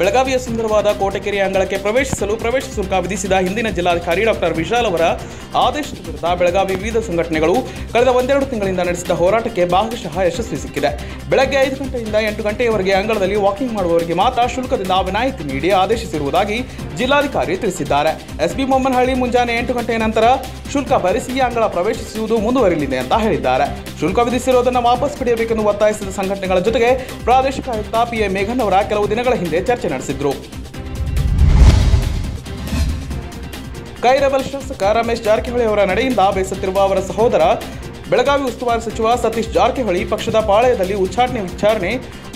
ಬೆಳಗಾವಿಯ ಸುಂದರವಾದ ಕೋಟೆಕೆರೆ ಅಂಗಳಕ್ಕೆ ಪ್ರವೇಶಿಸಲು ಪ್ರವೇಶ ಶುಲ್ಕ ವಿಧಿಸಿದ ಹಿಂದಿನ ಜಿಲ್ಲಾಧಿಕಾರಿ ಡಾಕ್ಟರ್ ವಿಶಾಲ್ ಅವರ ಆದೇಶದ ವಿರುದ್ಧ ಬೆಳಗಾವಿ ವಿವಿಧ ಸಂಘಟನೆಗಳು ಕಳೆದ ಒಂದೆರಡು ತಿಂಗಳಿಂದ ನಡೆಸಿದ ಹೋರಾಟಕ್ಕೆ ಭಾಗಶಃ ಯಶಸ್ವಿ ಸಿಕ್ಕಿದೆ. ಬೆಳಗ್ಗೆ ಐದು ಗಂಟೆಯಿಂದ ಎಂಟು ಗಂಟೆಯವರೆಗೆ ಅಂಗಳದಲ್ಲಿ ವಾಕಿಂಗ್ ಮಾಡುವವರಿಗೆ ಮಾತ್ರ ಶುಲ್ಕದಿಂದ ವಿನಾಯಿತಿ ನೀಡಿ ಆದೇಶಿಸಿರುವುದಾಗಿ ಜಿಲ್ಲಾಧಿಕಾರಿ ತಿಳಿಸಿದ್ದಾರೆ. ಎಸ್ಬಿ ಮೊಮ್ಮನಹಳ್ಳಿ ಮುಂಜಾನೆ ಎಂಟು ಗಂಟೆಯ ನಂತರ ಶುಲ್ಕ ಭರಿಸಿ ಅಂಗಳ ಪ್ರವೇಶಿಸುವುದು ಮುಂದುವರಿಯಲಿದೆ ಅಂತ ಹೇಳಿದ್ದಾರೆ. ಶುಲ್ಕ ವಿಧಿಸಿರುವುದನ್ನು ವಾಪಸ್ ಪಡೆಯಬೇಕೆಂದು ಒತ್ತಾಯಿಸಿದ ಸಂಘಟನೆಗಳ ಜೊತೆಗೆ ಪ್ರಾದೇಶಿಕ ಆಯುಕ್ತ ಪಿ ಎ ಮೇಘನ್ ಅವರ ಕೆಲವು ದಿನಗಳ ಹಿಂದೆ ಚರ್ಚೆ ನಡೆಸಿದ್ರು. ಕೈರಬಲ್ ಶಾಸಕ ರಮೇಶ್ ಜಾರಕಿಹೊಳಿ ಅವರ ನಡೆಯಿಂದ ಬೇಸತ್ತಿರುವ ಅವರ ಸಹೋದರ, ಬೆಳಗಾವಿ ಉಸ್ತುವಾರಿ ಸಚಿವ ಸತೀಶ್ ಜಾರಕಿಹೊಳಿ ಪಕ್ಷದ ಪಾಳಯದಲ್ಲಿ ಉಚ್ಚಾಟನೆ ವಿಚಾರಣೆ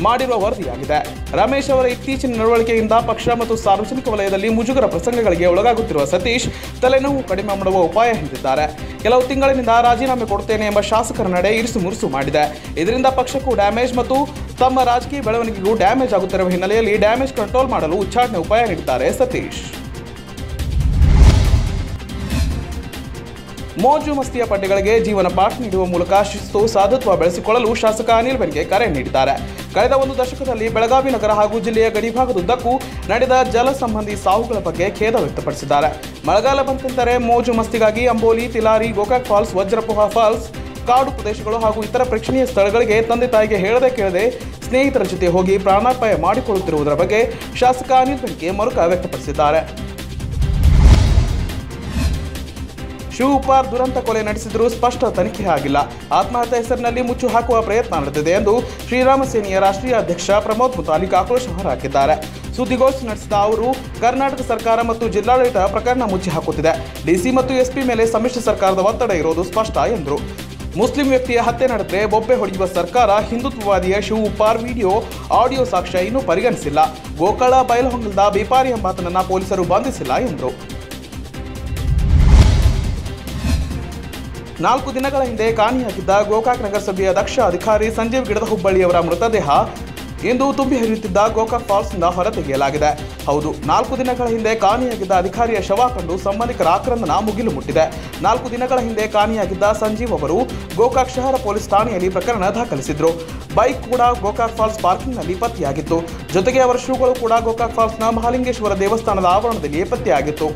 ಮಾಡಿರುವ ವರದಿಯಾಗಿದೆ. ರಮೇಶ್ ಅವರ ಇತ್ತೀಚಿನ ನಡವಳಿಕೆಯಿಂದ ಪಕ್ಷ ಮತ್ತು ಸಾರ್ವಜನಿಕ ವಲಯದಲ್ಲಿ ಮುಜುಗರ ಪ್ರಸಂಗಗಳಿಗೆ ಒಳಗಾಗುತ್ತಿರುವ ಸತೀಶ್, ತಲೆನೋವು ಕಡಿಮೆ ಮಾಡುವ ಉಪಾಯ ಹೊಂದಿದ್ದಾರೆ. ಕೆಲವು ತಿಂಗಳಿನಿಂದ ರಾಜೀನಾಮೆ ಕೊಡ್ತೇನೆ ಎಂಬ ಶಾಸಕರ ನಡೆ ಇರಿಸು ಮುರುಸು ಮಾಡಿದೆ. ಇದರಿಂದ ಪಕ್ಷಕ್ಕೂ ಡ್ಯಾಮೇಜ್ ಮತ್ತು ತಮ್ಮ ರಾಜಕೀಯ ಬೆಳವಣಿಗೆಗೂ ಡ್ಯಾಮೇಜ್ ಆಗುತ್ತಿರುವ ಹಿನ್ನೆಲೆಯಲ್ಲಿ ಡ್ಯಾಮೇಜ್ ಕಂಟ್ರೋಲ್ ಮಾಡಲು ಉಚ್ಚಾಟನೆ ಉಪಾಯ ನೀಡುತ್ತಾರೆ ಸತೀಶ್. ಮೋಜು ಮಸ್ತಿಯ ಪಡ್ಡೆಗಳಿಗೆ ಜೀವನ ಪಾಠ ನೀಡುವ ಮೂಲಕ ಶಿಸ್ತು, ಸಾಧುತ್ವ ಬೆಳೆಸಿಕೊಳ್ಳಲು ಶಾಸಕ ಅನಿಲ್ ಬೆನ್ಗೆ ಕರೆ ನೀಡಿದ್ದಾರೆ. ಕಳೆದ ಒಂದು ದಶಕದಲ್ಲಿ ಬೆಳಗಾವಿ ನಗರ ಹಾಗೂ ಜಿಲ್ಲೆಯ ಗಡಿಭಾಗದುದ್ದಕ್ಕೂ ನಡೆದ ಜಲ ಸಂಬಂಧಿ ಸಾವುಗಳ ಬಗ್ಗೆ ಖೇದ ವ್ಯಕ್ತಪಡಿಸಿದ್ದಾರೆ. ಮಳೆಗಾಲ ಬಂತೆಂದರೆ ಮೋಜು ಮಸ್ತಿಗಾಗಿ ಅಂಬೋಲಿ, ತಿಲಾರಿ, ಗೋಕಾಕ್ ಫಾಲ್ಸ್, ವಜ್ರಪುಹ ಫಾಲ್ಸ್, ಕಾಡು ಪ್ರದೇಶಗಳು ಹಾಗೂ ಇತರ ಪ್ರೇಕ್ಷಣೀಯ ಸ್ಥಳಗಳಿಗೆ ತಂದೆ ತಾಯಿಗೆ ಹೇಳದೆ ಕೇಳದೆ ಸ್ನೇಹಿತರ ಜೊತೆ ಹೋಗಿ ಪ್ರಾಣಾಪಾಯ ಮಾಡಿಕೊಳ್ಳುತ್ತಿರುವುದರ ಬಗ್ಗೆ ಶಾಸಕ ಅನಿಲ್ ಬೆನ್ಕೆ ಮರುಕ ವ್ಯಕ್ತಪಡಿಸಿದ್ದಾರೆ. ಶಿವಕುಮಾರ್ ದುರಂತ ಕೊಲೆ ನಡೆಸಿದರೂ ಸ್ಪಷ್ಟ ತನಿಖೆ ಆಗಿಲ್ಲ. ಆತ್ಮಹತ್ಯೆ ಹೆಸರಿನಲ್ಲಿ ಮುಚ್ಚು ಹಾಕುವ ಪ್ರಯತ್ನ ನಡೆದಿದೆ ಎಂದು ಶ್ರೀರಾಮ ಸೇನೆಯ ರಾಷ್ಟ್ರೀಯ ಅಧ್ಯಕ್ಷ ಪ್ರಮೋದ್ ಮುತಾಲಿಕ್ ಆಕ್ರೋಶ ಹೊರಹಾಕಿದ್ದಾರೆ. ಸುದ್ದಿಗೋಷ್ಠಿ ನಡೆಸಿದ ಅವರು, ಕರ್ನಾಟಕ ಸರ್ಕಾರ ಮತ್ತು ಜಿಲ್ಲಾಡಳಿತ ಪ್ರಕರಣ ಮುಚ್ಚಿ ಹಾಕುತ್ತಿದೆ. ಡಿಸಿ ಮತ್ತು ಎಸ್ಪಿ ಮೇಲೆ ಸಮ್ಮಿಶ್ರ ಸರ್ಕಾರದ ಒತ್ತಡ ಇರೋದು ಸ್ಪಷ್ಟ ಎಂದರು. ಮುಸ್ಲಿಂ ವ್ಯಕ್ತಿಯ ಹತ್ಯೆ ನಡೆದರೆ ಬೊಬ್ಬೆ ಹೊಡೆಯುವ ಸರ್ಕಾರ ಹಿಂದುತ್ವವಾದಿಯ ಶಿವ ಉಪ್ಪಾರ್ ವಿಡಿಯೋ, ಆಡಿಯೋ ಸಾಕ್ಷ್ಯ ಇನ್ನೂ ಪರಿಗಣಿಸಿಲ್ಲ. ಗೋಕಳ ಬಯಲಹೊಂಗಲದ ಬಿಪಾರಿ ಎಂಬಾತನನ್ನು ಪೊಲೀಸರು ಬಂಧಿಸಿಲ್ಲ ಎಂದರು. ನಾಲ್ಕು ದಿನಗಳ ಹಿಂದೆ ಕಾಣೆಯಾಗಿದ್ದ ಗೋಕಾಕ್ ನಗರಸಭೆಯ ದಕ್ಷ ಅಧಿಕಾರಿ ಸಂಜೀವ್ ಗಿಡದ ಹುಬ್ಬಳ್ಳಿಯವರ ಮೃತದೇಹ ಇಂದು ತುಂಬಿ ಹರಿಯುತ್ತಿದ್ದ ಗೋಕಾಕ್ ಫಾಲ್ಸ್ನಿಂದ ಹೊರತೆಗೆಯಲಾಗಿದೆ. ಹೌದು, ನಾಲ್ಕು ದಿನಗಳ ಹಿಂದೆ ಕಾಣೆಯಾಗಿದ್ದ ಅಧಿಕಾರಿಯ ಶವ ಕಂಡು ಸಂಬಂಧಿಕರ ಆಕ್ರಂದನ ಮುಗಿಲು ಮುಟ್ಟಿದೆ. ನಾಲ್ಕು ದಿನಗಳ ಹಿಂದೆ ಕಾಣೆಯಾಗಿದ್ದ ಸಂಜೀವ್ ಅವರು ಗೋಕಾಕ್ ಶಹರ ಪೊಲೀಸ್ ಠಾಣೆಯಲ್ಲಿ ಪ್ರಕರಣ ದಾಖಲಿಸಿದ್ರು. ಬೈಕ್ ಕೂಡ ಗೋಕಾಕ್ ಫಾಲ್ಸ್ ಪಾರ್ಕಿಂಗ್ನಲ್ಲಿ ಪತ್ತೆಯಾಗಿತ್ತು. ಜೊತೆಗೆ ಅವರ ಶೂಗಳು ಕೂಡ ಗೋಕಾಕ್ ಫಾಲ್ಸ್ನ ಮಹಾಲಿಂಗೇಶ್ವರ ದೇವಸ್ಥಾನದ ಆವರಣದಲ್ಲಿ ಪತ್ತೆಯಾಗಿತ್ತು.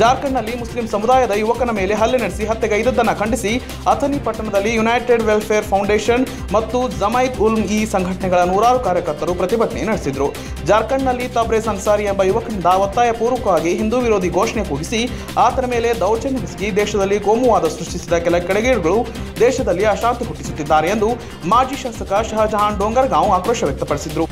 ಜಾರ್ಖಂಡ್ನಲ್ಲಿ ಮುಸ್ಲಿಂ ಸಮುದಾಯದ ಯುವಕನ ಮೇಲೆ ಹಲ್ಲೆ ನಡೆಸಿ ಹತ್ಯೆಗೈದದ್ದನ್ನು ಖಂಡಿಸಿ ಅಥನಿ ಪಟ್ಟಣದಲ್ಲಿ ಯುನೈಟೆಡ್ ವೆಲ್ಫೇರ್ ಫೌಂಡೇಶನ್ ಮತ್ತು ಜಮೈತ್ ಉಲ್ ಈ ಸಂಘಟನೆಗಳ ನೂರಾರು ಕಾರ್ಯಕರ್ತರು ಪ್ರತಿಭಟನೆ ನಡೆಸಿದರು. ಜಾರ್ಖಂಡ್ನಲ್ಲಿ ತಬ್ರೆ ಸಂಸಾರಿ ಎಂಬ ಯುವಕನಿಂದ ಒತ್ತಾಯಪೂರ್ವಕವಾಗಿ ಹಿಂದೂ ವಿರೋಧಿ ಘೋಷಣೆ ಕೂಗಿಸಿ ಆತನ ಮೇಲೆ ದೌರ್ಜನ್ಯ ನಡೆಸಿ ದೇಶದಲ್ಲಿ ಕೋಮುವಾದ ಸೃಷ್ಟಿಸಿದ ಕೆಲ ಕೆಳಗೇಡುಗಳು ದೇಶದಲ್ಲಿ ಅಶಾಂತಿ ಹುಟ್ಟಿಸುತ್ತಿದ್ದಾರೆ ಎಂದು ಮಾಜಿ ಶಾಸಕ ಶಹಜಹಾನ್ ಡೋಂಗರ್ಗಾಂವ್ ಆಕ್ರೋಶ ವ್ಯಕ್ತಪಡಿಸಿದರು.